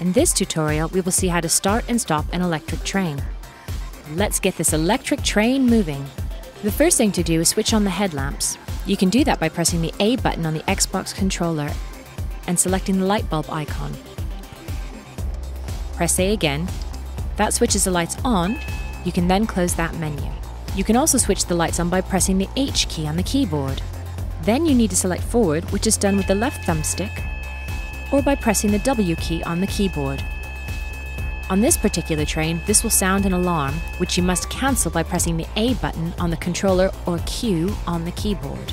In this tutorial, we will see how to start and stop an electric train. Let's get this electric train moving. The first thing to do is switch on the headlamps. You can do that by pressing the A button on the Xbox controller and selecting the light bulb icon. Press A again. That switches the lights on. You can then close that menu. You can also switch the lights on by pressing the H key on the keyboard. Then you need to select forward, which is done with the left thumbstick, or by pressing the W key on the keyboard. On this particular train, this will sound an alarm, which you must cancel by pressing the A button on the controller or Q on the keyboard.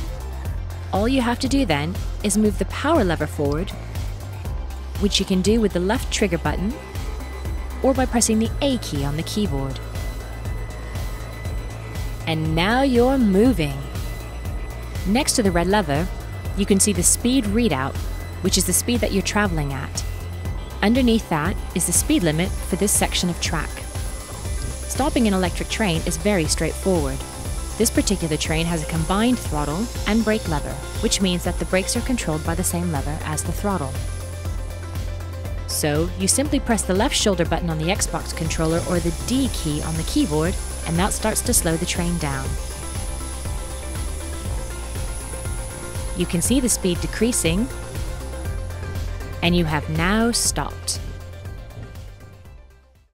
All you have to do then is move the power lever forward, which you can do with the left trigger button or by pressing the A key on the keyboard. And now you're moving! Next to the red lever, you can see the speed readout, which is the speed that you're traveling at. Underneath that is the speed limit for this section of track. Stopping an electric train is very straightforward. This particular train has a combined throttle and brake lever, which means that the brakes are controlled by the same lever as the throttle. So, you simply press the left shoulder button on the Xbox controller or the D key on the keyboard, and that starts to slow the train down. You can see the speed decreasing, and you have now stopped.